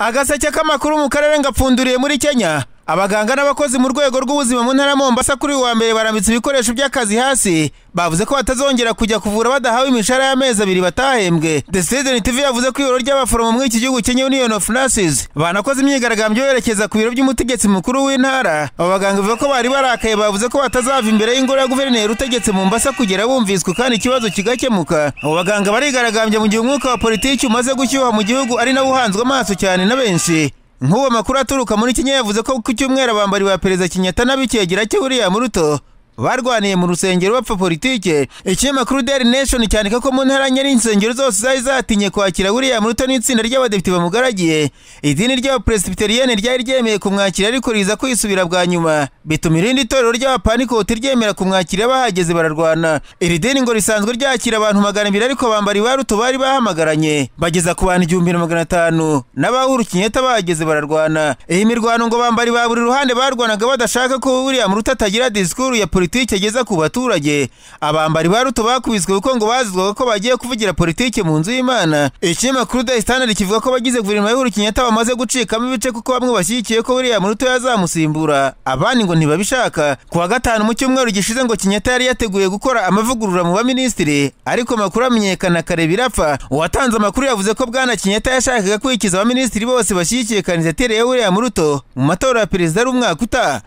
agaseke k'amakuru mu karere ngapfunduriye muri kenya. Abaganga n'abakozi mu rwego rw'ubuzima mu ntara mombasa kuri uyu wa mbere barambitse ibikoresho by'akazi hasi bavuze ko batazongera kujya kuvura badahawe imishahara y'amezi abiri batahembwe. The citizen tv yavuze ko ibiro ry'abaforomo muri iki gihugu kenya union of nurses banakoze imyigaragambyo berekeza ku biro by'umutegetsi mukuru w'intara. Abo baganga bavuga ko bari barakaye bavuze ko batazava imbere y'ingoro ya guverineri utegetse mombasa kugera bumviswe kandi ikibazo kigakemuka. Abo baganga barigaragambya mu gihe umwuka wa politiki umaze gushyuha mu gihugu ari nawo uhanzwe amaso cyane na benshi. Nk'uwo makuru aturuka muri kenya yavuze ko ku cyumweru abambari ba perezida kenyatta n'ab'icyegera cye william barwaniye mu rusengero bapfa politike. Ikinyamakuru daily nation cyandika ko mu ntara nyari insengero zose zari zatinye kwakira william ruto n'itsinda ry'abadepite bamugaragiye. Idini ry'abapresibiteriyeni ryari ryemeye kumwakira ariko riza kwisubira bwa nyuma. Bituma irindi torero ry'abapanikoti ryemera kumwakira bahageze bararwana. Iri dini ngo risanzwe ryakira abantu magana abiri ariko bambari ba ruto bari bahamagaranye. Bageza ku bantu igihumbi na magana atanu. N'abahuru kinyeta bahageze bararwana. Iyi mirwano ngo bambari ba buri ruhande barwanaga badashaka ko william ruto atagira disikuru ya politiki politiki ageza ku baturage. Abambari ba ruto bakubiswe kuko ngo bazizwaga ko bagiye kuvugira politiki mu nzu y'imana. Ikinyamakuru the standard kivuga ko abagize guverinoma y'uhuru kenyatta bamaze gucikamo ibice kuko bamwe bashyigikiye ko william ruto yazamusimbura. Abandi ngo ntibabishaka. Ku wa gatanu mu cyumweru gishize ngo kenyatta yari yateguye gukora amavugurura mu baminisitiri ariko amakuru amenyekana kare birapfa. Uwatanze amakuru yavuze ko bwana kenyatta yashakaga kwikiza abaminisitiri bose bashyigikiye kandidatire ya william ruto. Mu matora ya perezida ari umwaka utaha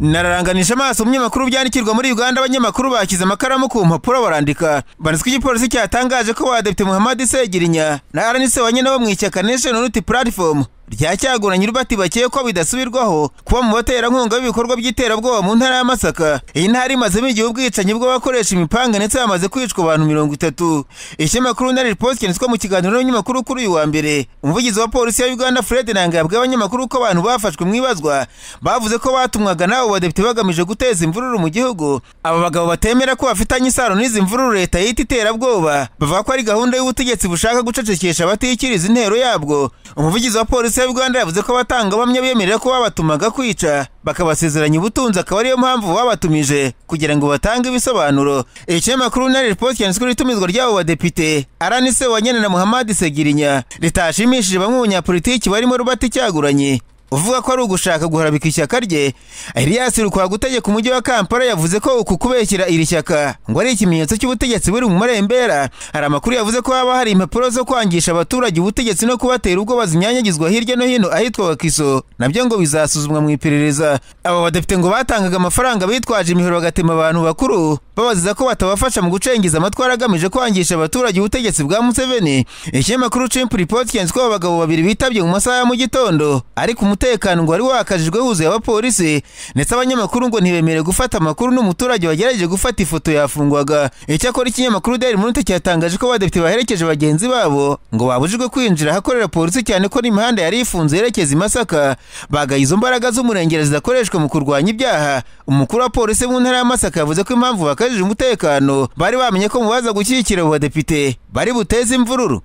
nararanganisha amaso mu binyamakuru byandikirwa muri uganda abanyamakuru bashyize amakaramu ku mpapuro barandika. Banditswe igipolisi cyatangaje ko badepite muhammad segirinya na aranise wanyine bo mu ishyaka national unity platform. Ryacyaguranye urubati bakekwa bidasubirwaho kuba mu baterankunga b'ibikorwa by'iterabwoba mu ntara ya masaka. Iyi ntara imazemo igihe ubwicanyi bw'abakoresha imipanga ndetse hamaze kwicwa abantu mirongo itatu. Ikinyamakuru nari post cyanditswe mu kiganiro n'abanyamakuru kuri uyu wa mbere. Umuvugizi wa polisi ya uganda fred nanga yabwiye abanyamakuru ko abantu bafashwe mu ibazwa bavuze ko batumwaga n'abo badepite bagamije guteza imvururu mu gihugu. Aba bagabo batemera ko bafitanye isano n'izi mvururu leta yita iterabwoba. Bavuga ko ari gahunda y'ubutegetsi bushaka gucecekesha abatikiriza intero yabwo. Umuvugizi wa polisi ya uganda yavuze ko abatangabuhamya bemerera ko babatumaga kwica bakabasezeranya ubutunzi akaba ariyo mpamvu babatumije kugira ngo batange ibisobanuro. Ikinyamakuru nari ripoti cyanditswe n'itumizwa ry'abo badepite aranise wanyene na muhammad segirinya. Ritashimishije bamwe mu banyapolitiki barimo rubati cyaguranye. Uvuga ko ari ugushaka guharabika ishyaka rye Elias Rukwa gutegeka umujyi wa Kampala yavuze ko uku kubeshyira iri shyaka ngo ari ikimenyetso cy'ubutegetsi buri mu marembera. Hari amakuru yavuze ko haba hari impapuro zo kwangisha abaturage ubutegetsi no kubatera ubwoba zinyanyagizwa hirya no hino ahitwa Wakiso na byo ngo bizasuzumwa mu iperereza. Aba badepite ngo batangaga amafaranga bitwaje imihoro bagatema abantu bakuru. Babaziza ko batabafasha mu gucengiza amatwara agamije kwangisha abaturage ubutegetsi bwa Museveni. Ikinyamakuru Chimp Report cyanditsweho abagabo babiri bitabye mu masaha ya mu gitondo ariko umutekano ngo wari wakajijwe huzuye abapolisi ndetse abanyamakuru ngo ntibemerewe gufata amakuru n'umuturage wagerageje gufata ifoto yafungwaga icyakora ikinyamakuru Daily Monitor cyatangaje ko abadepite baherekeje bagenzi babo ngo babujijwe kwinjira ahakorera polisi cyane ko n'imihanda yari ifunze yerekeza i Masaka. Bagaye izo mbaraga z'umurengera zidakoreshwa mu kurwanya ibyaha. Umukuru wa polisi mu ntara ya Masaka yavuze ko impamvu bakajije umutekano bari bamenye ko mu baza gushyigikira abo badepite bari buteze imvururu.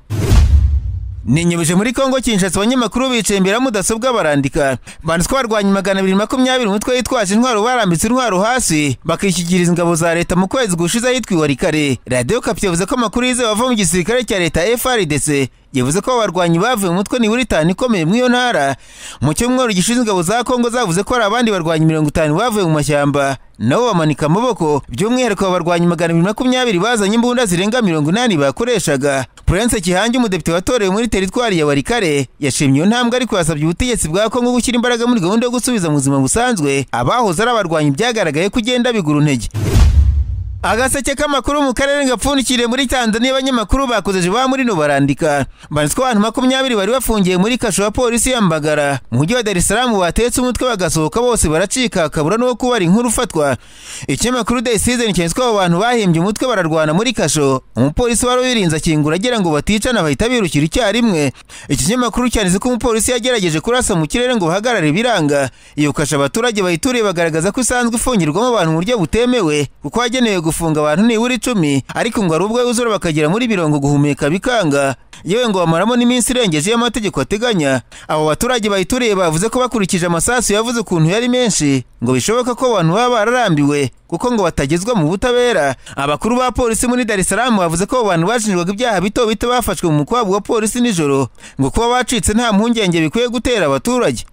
Ninyibuje muri kongo kinshasa abanyamakuru bicaye imbere ya mudasobwa barandika. Banditswe barwanya magana abiri makumyabiri umutwe witwaje intwaro barambitse intwaro hasi bakishyikiriza ingabo za leta mu kwezi gushize ahitwa iwarikare radiyo kapite yavuze ko amakuru yizewe ava mu gisirikare cya leta frdc yavuze ko abarwanyi bavuye mu mutwe nibura itanu ikomeye muri iyo ntara. Mu cyumweru gishize ingabo za kongo zavuze ko hari abandi barwanyi mirongo itanu bavuye mu mashyamba. Nabo bamanika amaboko. By'umwihariko abarwanyi magana abiri makumyabiri bazanye imbunda zirenga mirongo inani bakoreshaga. Prince Kihangi umudepite watorewe muri teritwari ya Warikare yashimye iyo ntambwe ariko yasabye ubutegetsi bwa Kongo gushyira imbaraga muri gahunda yo gusubiza mu buzima busanzwe. Abahoze ari abarwanyi byagaragaye ko ugenda bigura intege. Agaseke k'amakuru mu karere gapfundikiriye muri tanzania abanyamakuru bakozeje ba muri no barandika. Banditswe abantu makumyabiri bari bafungiye muri kasho ya polisi ya mbagara. Mu mujyi wa dar es salaam batetse umutwe bagasohoka bose baracika hakabura n'uwo kubara inkuru ufatwa. Ikinyamakuru the season cyanditswe abo bantu bahimbye umutwe bararwana muri kasho. Umupolisi wari ubirinze akingura agira ngo baticana bahita birukira icyarimwe. Iki kinyamakuru cyanditse ko umupolisi yagerageje kurasa mu kirere ngo bahagarare biranga iyo kasho abaturage bayituriye bagaragaza ko isanzwe ifungirwamo abantu mu buryo butemewe kuko hagenewe bafunga abantu nibura icumi ariko ngo hari ubwo yuzura bakagera muri mirongo guhumeka bikanga. Yewe ngo bamaramo n'iminsi irengeje iyo amategeko ateganya. Abo baturage bayituriye bavuze ko bakurikije amasasu yavuze ukuntu yari menshi. Ngo bishoboka ko abantu baba bararambiwe kuko ngo batagezwa mu butabera. Abakuru ba polisi muri Dar es Salaam bavuze ko abo bantu bashinjwaga ibyaha bito bito bafashwe mu mukwabu wa polisi nijoro. Ngo kuba bacitse nta mpungenge bikwiye gutera abaturage.